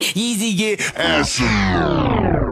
Easy get acid.